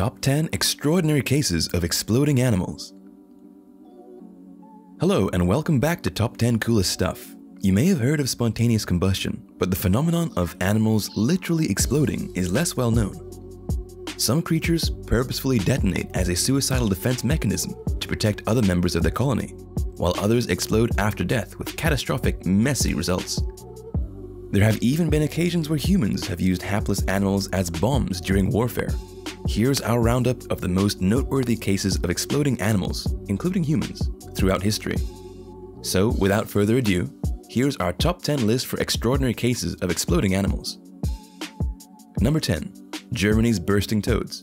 Top 10 Extraordinary Cases of Exploding Animals. Hello, and welcome back to Top 10 Coolest Stuff. You may have heard of spontaneous combustion, but the phenomenon of animals literally exploding is less well known. Some creatures purposefully detonate as a suicidal defense mechanism to protect other members of their colony, while others explode after death with catastrophic, messy results. There have even been occasions where humans have used hapless animals as bombs during warfare. Here's our roundup of the most noteworthy cases of exploding animals, including humans, throughout history. So, without further ado, here's our top 10 list for extraordinary cases of exploding animals. Number 10. Germany's bursting toads.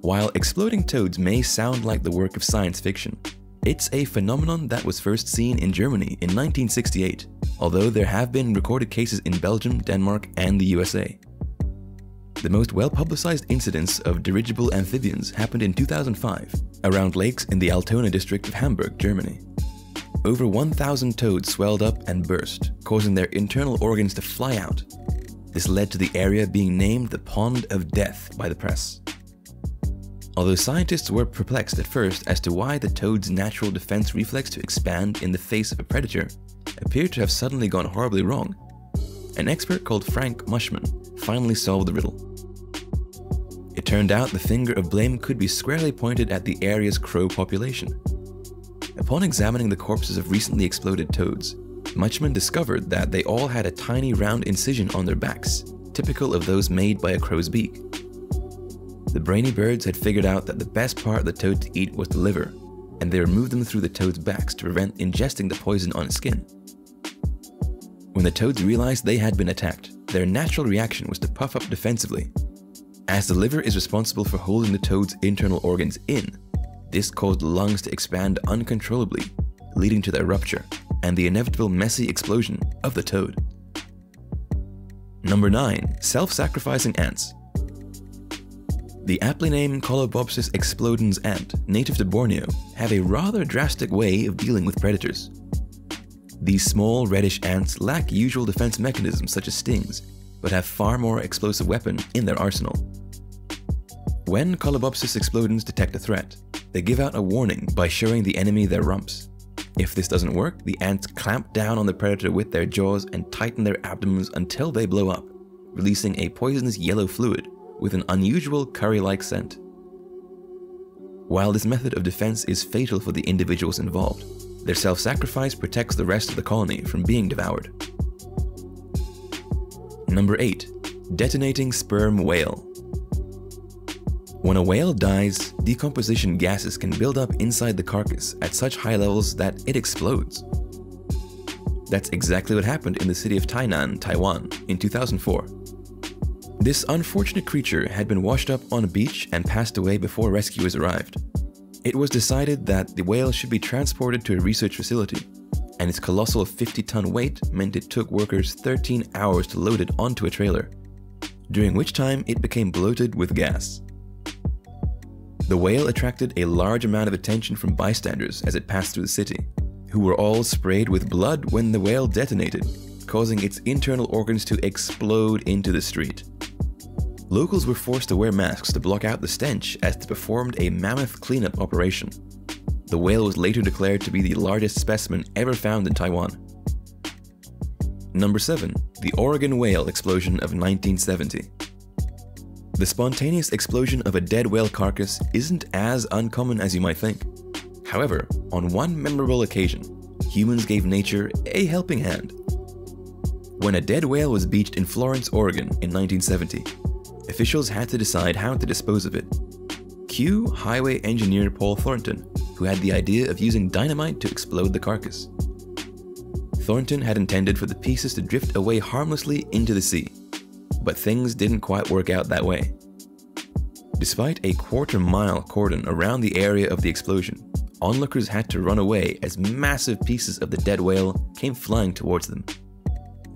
While exploding toads may sound like the work of science fiction, it's a phenomenon that was first seen in Germany in 1968 although there have been recorded cases in Belgium, Denmark, and the USA. The most well-publicized incidents of dirigible amphibians happened in 2005, around lakes in the Altona district of Hamburg, Germany. Over 1,000 toads swelled up and burst, causing their internal organs to fly out. This led to the area being named the Pond of Death by the press. Although scientists were perplexed at first as to why the toad's natural defense reflex to expand in the face of a predator appeared to have suddenly gone horribly wrong. An expert called Frank Mutschmann finally solved the riddle. Turned out the finger of blame could be squarely pointed at the area's crow population. Upon examining the corpses of recently exploded toads, Mutschmann discovered that they all had a tiny round incision on their backs, typical of those made by a crow's beak. The brainy birds had figured out that the best part of the toad to eat was the liver, and they removed them through the toad's backs to prevent ingesting the poison on its skin. When the toads realized they had been attacked, their natural reaction was to puff up defensively. As the liver is responsible for holding the toad's internal organs in, this caused the lungs to expand uncontrollably, leading to their rupture and the inevitable messy explosion of the toad. Number 9. Self-sacrificing ants. The aptly named Colobopsis explodens ant, native to Borneo, have a rather drastic way of dealing with predators. These small reddish ants lack usual defense mechanisms such as stings, but have far more explosive weapon in their arsenal. When Colobopsis explodens detect a threat, they give out a warning by showing the enemy their rumps. If this doesn't work, the ants clamp down on the predator with their jaws and tighten their abdomens until they blow up, releasing a poisonous yellow fluid with an unusual curry-like scent. While this method of defense is fatal for the individuals involved, their self-sacrifice protects the rest of the colony from being devoured. Number 8. Detonating Sperm Whale When a whale dies, decomposition gases can build up inside the carcass at such high levels that it explodes. That's exactly what happened in the city of Tainan, Taiwan, in 2004. This unfortunate creature had been washed up on a beach and passed away before rescuers arrived. It was decided that the whale should be transported to a research facility, and its colossal 50-ton weight meant it took workers 13 hours to load it onto a trailer, during which time it became bloated with gas. The whale attracted a large amount of attention from bystanders as it passed through the city, who were all sprayed with blood when the whale detonated, causing its internal organs to explode into the street. Locals were forced to wear masks to block out the stench as they performed a mammoth cleanup operation. The whale was later declared to be the largest specimen ever found in Taiwan. Number 7. The Oregon Whale Explosion of 1970 The spontaneous explosion of a dead whale carcass isn't as uncommon as you might think. However, on one memorable occasion, humans gave nature a helping hand. When a dead whale was beached in Florence, Oregon in 1970, officials had to decide how to dispose of it. Cue highway engineer Paul Thornton, who had the idea of using dynamite to explode the carcass. Thornton had intended for the pieces to drift away harmlessly into the sea, but things didn't quite work out that way. Despite a quarter mile cordon around the area of the explosion, onlookers had to run away as massive pieces of the dead whale came flying towards them.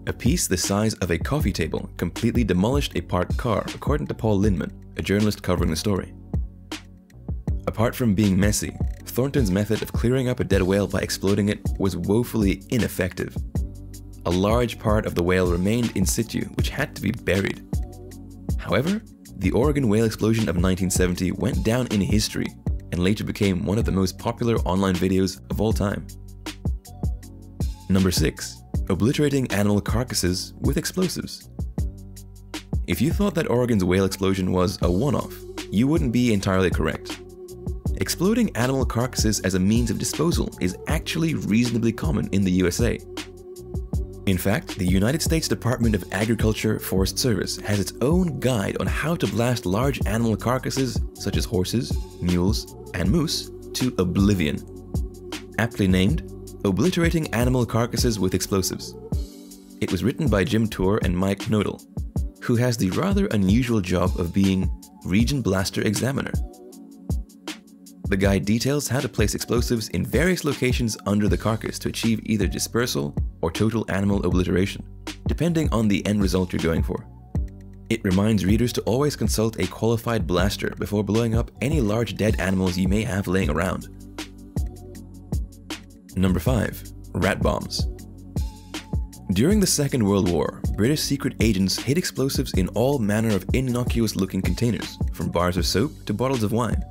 A piece the size of a coffee table completely demolished a parked car, according to Paul Linnman, a journalist covering the story. Apart from being messy, Thornton's method of clearing up a dead whale by exploding it was woefully ineffective. A large part of the whale remained in situ, which had to be buried. However, the Oregon whale explosion of 1970 went down in history and later became one of the most popular online videos of all time. Number 6. Obliterating animal carcasses with explosives. If you thought that Oregon's whale explosion was a one-off, you wouldn't be entirely correct. Exploding animal carcasses as a means of disposal is actually reasonably common in the USA. In fact, the United States Department of Agriculture Forest Service has its own guide on how to blast large animal carcasses such as horses, mules, and moose to oblivion. Aptly named, Obliterating Animal Carcasses with Explosives. It was written by Jim Tour and Mike Knodel, who has the rather unusual job of being Region Blaster Examiner. The guide details how to place explosives in various locations under the carcass to achieve either dispersal or total animal obliteration, depending on the end result you're going for. It reminds readers to always consult a qualified blaster before blowing up any large dead animals you may have laying around. Number 5. Rat Bombs During the Second World War, British secret agents hid explosives in all manner of innocuous looking containers, from bars of soap to bottles of wine.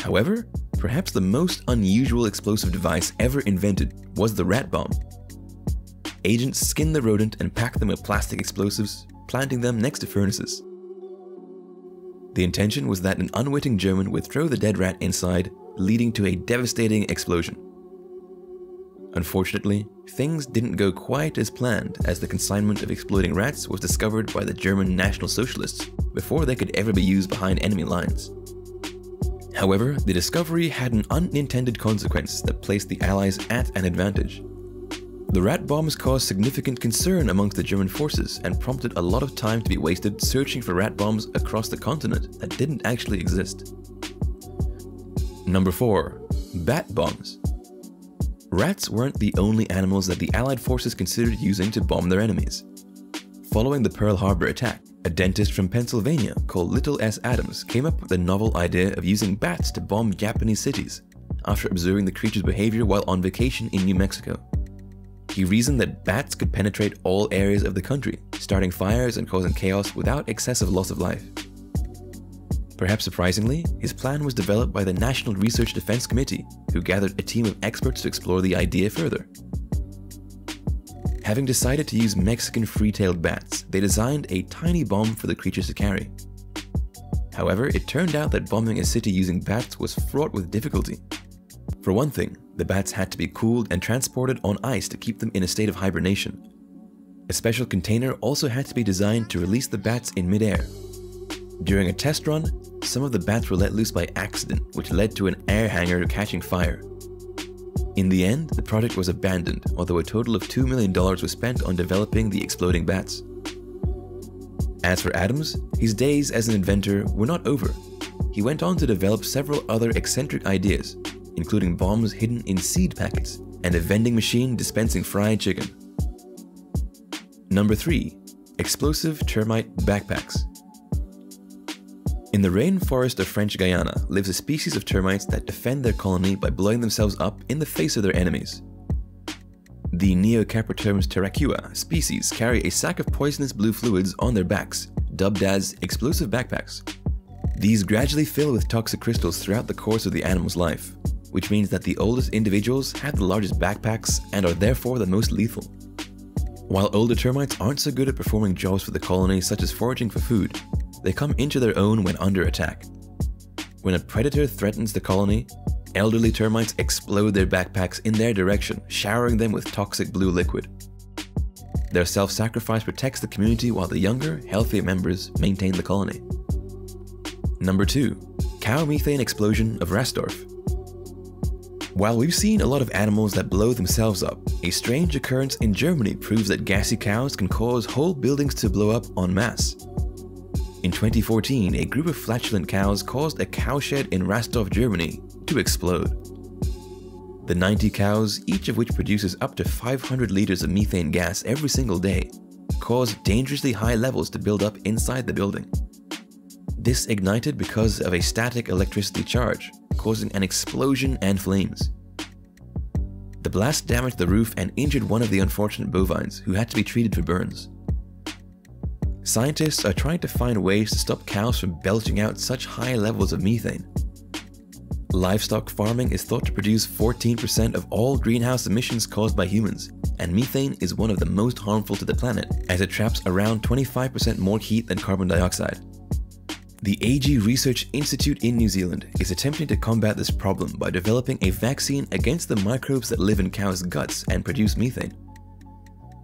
However, perhaps the most unusual explosive device ever invented was the rat bomb. Agents skinned the rodent and packed them with plastic explosives, planting them next to furnaces. The intention was that an unwitting German would throw the dead rat inside, leading to a devastating explosion. Unfortunately, things didn't go quite as planned as the consignment of exploding rats was discovered by the German National Socialists before they could ever be used behind enemy lines. However, the discovery had an unintended consequence that placed the Allies at an advantage. The rat bombs caused significant concern amongst the German forces and prompted a lot of time to be wasted searching for rat bombs across the continent that didn't actually exist. Number 4. Bat bombs. Rats weren't the only animals that the Allied forces considered using to bomb their enemies. Following the Pearl Harbor attack, a dentist from Pennsylvania called Lytle S. Adams came up with the novel idea of using bats to bomb Japanese cities after observing the creature's behavior while on vacation in New Mexico. He reasoned that bats could penetrate all areas of the country, starting fires and causing chaos without excessive loss of life. Perhaps surprisingly, his plan was developed by the National Research Defense Committee, who gathered a team of experts to explore the idea further. Having decided to use Mexican free-tailed bats, they designed a tiny bomb for the creatures to carry. However, it turned out that bombing a city using bats was fraught with difficulty. For one thing, the bats had to be cooled and transported on ice to keep them in a state of hibernation. A special container also had to be designed to release the bats in midair. During a test run, some of the bats were let loose by accident, which led to an air hanger catching fire. In the end, the project was abandoned, although a total of $2 million was spent on developing the exploding bats. As for Adams, his days as an inventor were not over. He went on to develop several other eccentric ideas, including bombs hidden in seed packets and a vending machine dispensing fried chicken. Number 3. Explosive Termite Backpacks in the rainforest of French Guiana lives a species of termites that defend their colony by blowing themselves up in the face of their enemies. The Neocapritermes taracua species carry a sack of poisonous blue fluids on their backs, dubbed as explosive backpacks. These gradually fill with toxic crystals throughout the course of the animal's life, which means that the oldest individuals have the largest backpacks and are therefore the most lethal. While older termites aren't so good at performing jobs for the colony such as foraging for food, they come into their own when under attack. When a predator threatens the colony, elderly termites explode their backpacks in their direction, showering them with toxic blue liquid. Their self-sacrifice protects the community while the younger, healthier members maintain the colony. Number 2. Cow Methane Explosion of Rasdorf While we've seen a lot of animals that blow themselves up, a strange occurrence in Germany proves that gassy cows can cause whole buildings to blow up en masse. In 2014, a group of flatulent cows caused a cowshed in Rasdorf, Germany to explode. The 90 cows, each of which produces up to 500 liters of methane gas every single day, caused dangerously high levels to build up inside the building. This ignited because of a static electricity charge, causing an explosion and flames. The blast damaged the roof and injured one of the unfortunate bovines who had to be treated for burns. Scientists are trying to find ways to stop cows from belching out such high levels of methane. Livestock farming is thought to produce 14% of all greenhouse emissions caused by humans, and methane is one of the most harmful to the planet as it traps around 25% more heat than carbon dioxide. The AgResearch Institute in New Zealand is attempting to combat this problem by developing a vaccine against the microbes that live in cows' guts and produce methane.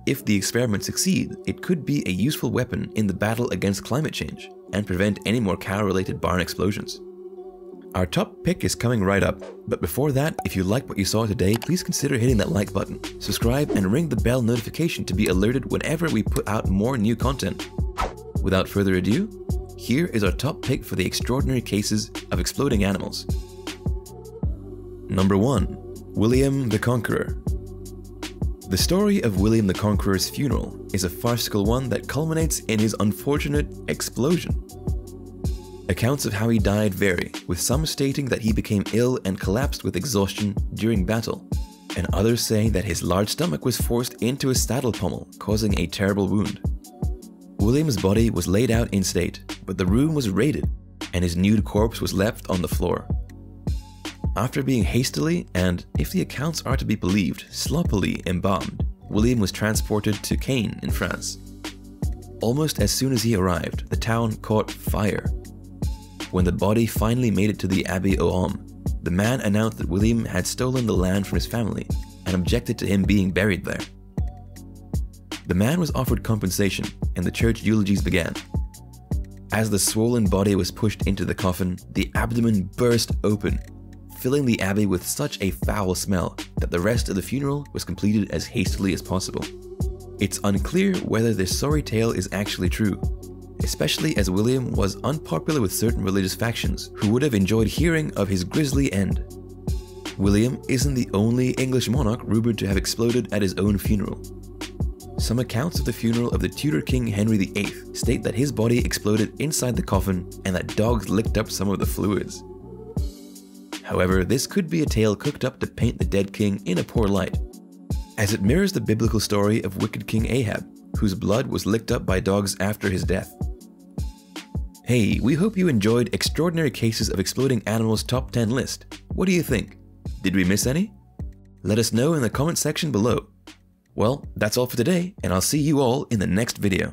If the experiment succeeds, it could be a useful weapon in the battle against climate change and prevent any more cow-related barn explosions. Our top pick is coming right up, but before that, if you like what you saw today, please consider hitting that like button, subscribe, and ring the bell notification to be alerted whenever we put out more new content. Without further ado, here is our top pick for the extraordinary cases of exploding animals. Number 1. William the Conqueror The story of William the Conqueror's funeral is a farcical one that culminates in his unfortunate explosion. Accounts of how he died vary, with some stating that he became ill and collapsed with exhaustion during battle, and others saying that his large stomach was forced into his saddle pommel, causing a terrible wound. William's body was laid out in state, but the room was raided, and his nude corpse was left on the floor. After being hastily and, if the accounts are to be believed, sloppily embalmed, William was transported to Caen in France. Almost as soon as he arrived, the town caught fire, when the body finally made it to the Abbey aux Hommes, the man announced that William had stolen the land from his family and objected to him being buried there. The man was offered compensation and the church eulogies began. As the swollen body was pushed into the coffin, the abdomen burst open, filling the abbey with such a foul smell that the rest of the funeral was completed as hastily as possible. It's unclear whether this sorry tale is actually true, especially as William was unpopular with certain religious factions who would have enjoyed hearing of his grisly end. William isn't the only English monarch rumored to have exploded at his own funeral. Some accounts of the funeral of the Tudor King Henry VIII state that his body exploded inside the coffin and that dogs licked up some of the fluids. However, this could be a tale cooked up to paint the dead king in a poor light, as it mirrors the biblical story of wicked King Ahab, whose blood was licked up by dogs after his death. Hey, we hope you enjoyed Extraordinary Cases of Exploding Animals Top 10 list. What do you think? Did we miss any? Let us know in the comment section below. Well, that's all for today, and I'll see you all in the next video.